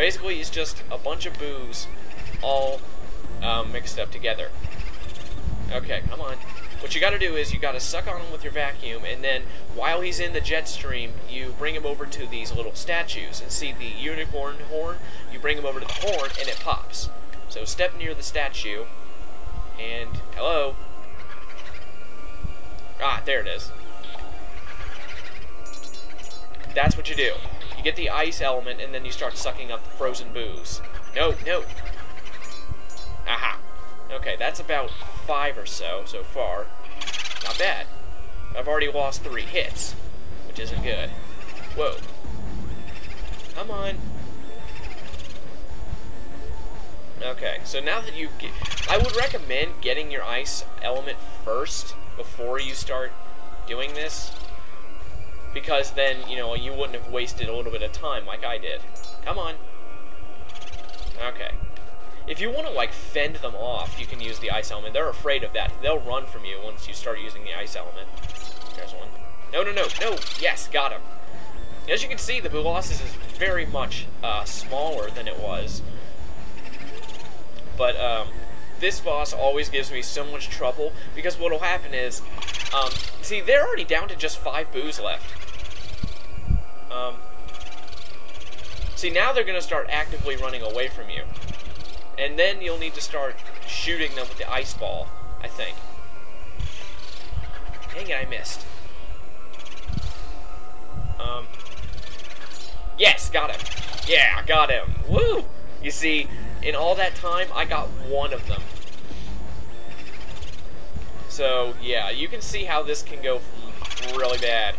Basically, it's just a bunch of boos all um, mixed up together. Okay, come on. What you gotta do is you gotta suck on him with your vacuum, and then while he's in the jet stream, you bring him over to these little statues, and see the unicorn horn? You bring him over to the horn, and it pops. So step near the statue, and hello? Ah, there it is. That's what you do. You get the ice element, and then you start sucking up frozen boos. No, no. Aha. Okay, that's about five or so, so far. Not bad. I've already lost three hits, which isn't good. Whoa. Come on. Okay, so now that you get... I would recommend getting your ice element first before you start doing this. Because then, you know, you wouldn't have wasted a little bit of time like I did. Come on. Okay. If you want to, like, fend them off, you can use the ice element. They're afraid of that. They'll run from you once you start using the ice element. There's one. No, no, no, no! Yes, got him. As you can see, the Boolossus is very much uh, smaller than it was. But, um, this boss always gives me so much trouble, because what'll happen is, um, see, they're already down to just five boos left. Um, see, now they're going to start actively running away from you. And then you'll need to start shooting them with the ice ball, I think. Dang it, I missed. Um, yes, got him. Yeah, got him. Woo! You see, in all that time, I got one of them. So, yeah, you can see how this can go really bad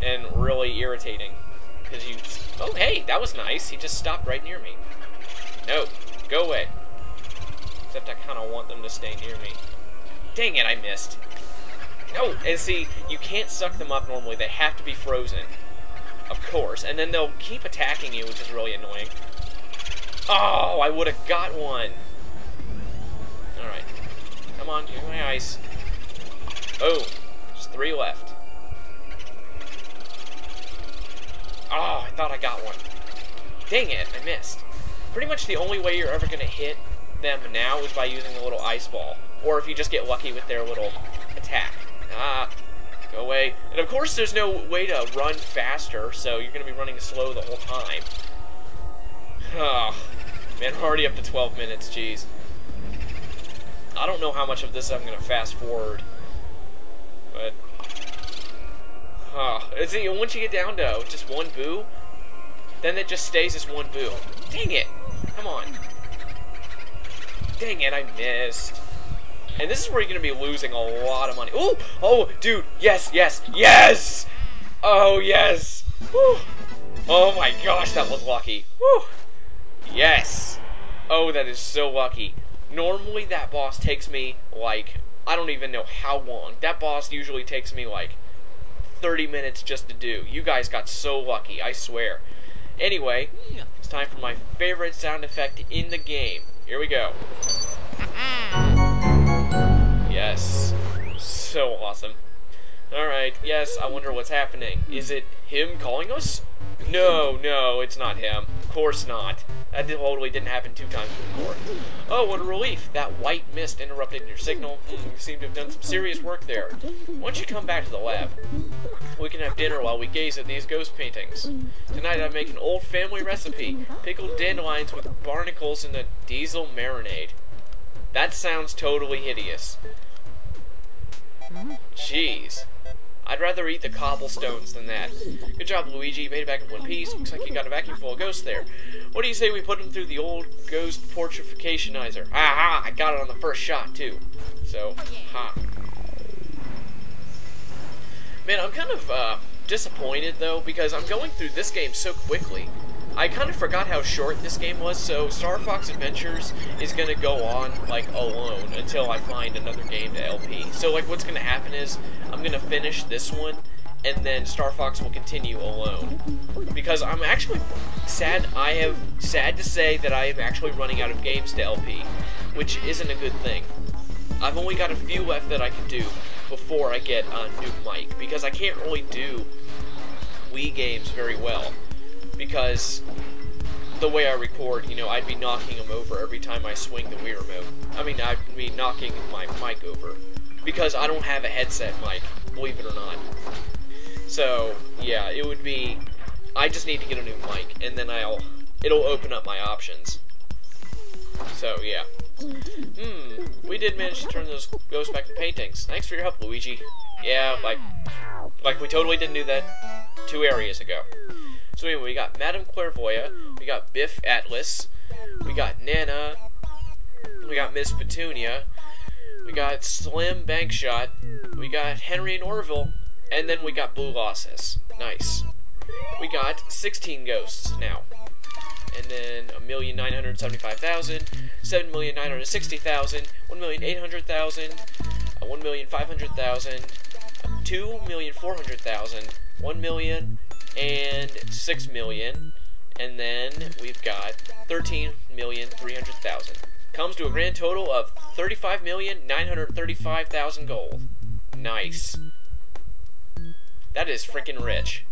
and really irritating. Because you... Oh, hey, that was nice. He just stopped right near me. No, go away. Except I kind of want them to stay near me. Dang it, I missed. No, and see, you can't suck them up normally. They have to be frozen. Of course. And then they'll keep attacking you, which is really annoying. Oh, I would have got one. Alright. Come on, give me my ice. Boom. Just three left. Oh, I thought I got one. Dang it, I missed. Pretty much the only way you're ever going to hit them now is by using a little ice ball. Or if you just get lucky with their little attack. Ah, go away. And of course there's no way to run faster, so you're going to be running slow the whole time. Oh, man, we're already up to 12 minutes, jeez. I don't know how much of this I'm going to fast forward. But, oh, see, once you get down to just one boo, then it just stays as one boo. Dang it! Come on. Dang it, I missed. And this is where you're to be losing a lot of money. Ooh! Oh, dude, yes, yes, yes! Oh, yes! Whew. Oh my gosh, that was lucky. Whew. Yes! Oh, that is so lucky. Normally, that boss takes me, like, I don't even know how long. That boss usually takes me, like, 30 minutes just to do. You guys got so lucky, I swear. Anyway, it's time for my favorite sound effect in the game. Here we go. Mm-hmm. Yes. So awesome. Alright, yes, I wonder what's happening. Is it him calling us? No, no, it's not him. Of course not. That totally didn't happen two times before. Oh, what a relief. That white mist interrupted your signal. Mm, you seem to have done some serious work there. Why don't you come back to the lab? We can have dinner while we gaze at these ghost paintings. Tonight I make an old family recipe. Pickled dandelions with barnacles in a diesel marinade. That sounds totally hideous. Jeez. I'd rather eat the cobblestones than that. Good job, Luigi. Made it back in one piece. Looks like you got a vacuum full of ghosts there. What do you say we put them through the old ghost portrificationizer? Aha! I got it on the first shot, too. So, ha. Man, I'm kind of, uh, disappointed, though, because I'm going through this game so quickly. I kind of forgot how short this game was, so Star Fox Adventures is going to go on, like, alone until I find another game to LP. So, like, what's going to happen is I'm going to finish this one, and then Star Fox will continue alone. Because I'm actually sad, I have, sad to say that I am actually running out of games to LP, which isn't a good thing. I've only got a few left that I can do before I get uh, a new mic, because I can't really do Wii games very well because the way I record, you know, I'd be knocking them over every time I swing the Wii remote. I mean, I'd be knocking my mic over because I don't have a headset mic, believe it or not. So yeah, it would be. I just need to get a new mic, and then I'll. It'll open up my options. So yeah. Hmm. We did manage to turn those ghosts back to paintings. Thanks for your help, Luigi. Yeah, like, like we totally didn't do that two areas ago. So anyway, we got Madame Clairvoyant, we got Biff Atlas, we got Nana, we got Miss Petunia, we got Slim Bankshot, we got Henry and Orville, and then we got Boolossus. Nice. We got 16 ghosts now. And then a million nine hundred seventy-five thousand, seven million and six million, and then we've got thirteen million three hundred thousand. Comes to a grand total of thirty-five million nine hundred thirty-five thousand gold. Nice. That is freaking rich.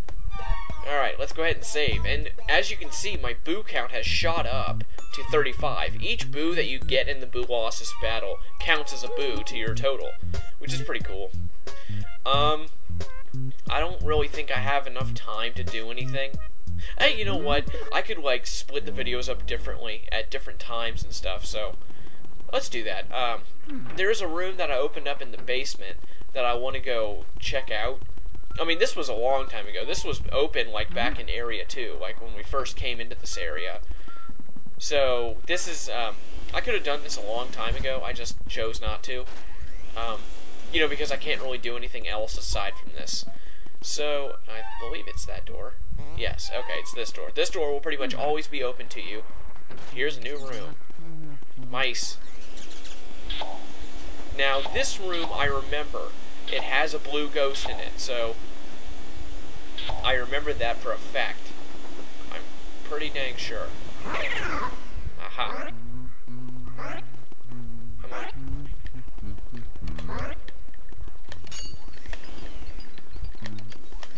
Alright, let's go ahead and save. And as you can see, my boo count has shot up to 35. Each boo that you get in the Boolossus battle counts as a boo to your total, which is pretty cool. Um, really think I have enough time to do anything. Hey, you know what? I could, like, split the videos up differently at different times and stuff, so let's do that. Um, there is a room that I opened up in the basement that I want to go check out. I mean, this was a long time ago. This was open like back in Area 2, like when we first came into this area. So, this is, um, I could have done this a long time ago. I just chose not to. Um, you know, because I can't really do anything else aside from this. So, I believe it's that door. Yes, okay, it's this door. This door will pretty much always be open to you. Here's a new room. Mice. Now, this room, I remember, it has a blue ghost in it, so I remember that for a fact. I'm pretty dang sure. Aha. Come on.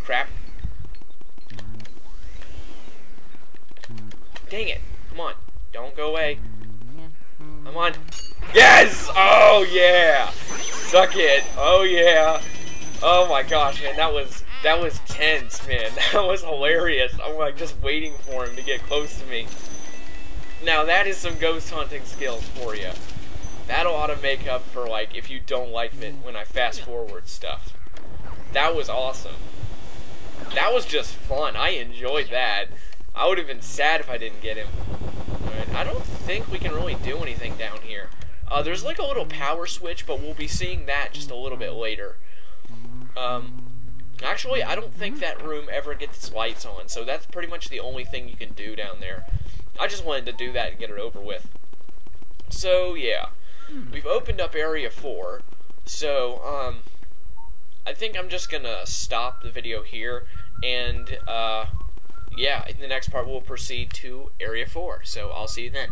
Crap. Dang it. Come on. Don't go away. Come on. Yes! Oh, yeah! Suck it. Oh, yeah. Oh, my gosh, man. That was that was tense, man. That was hilarious. I'm, like, just waiting for him to get close to me. Now, that is some ghost hunting skills for you. That'll ought to make up for, like, if you don't like it when I fast forward stuff. That was awesome. That was just fun. I enjoyed that. I would have been sad if I didn't get him. Right. I don't think we can really do anything down here. Uh, there's like a little power switch, but we'll be seeing that just a little bit later. Um, actually, I don't think that room ever gets its lights on, so that's pretty much the only thing you can do down there. I just wanted to do that and get it over with. So, yeah. We've opened up Area 4, so, um, I think I'm just gonna stop the video here, and, uh, yeah, in the next part we'll proceed to Area 4, so I'll see you then.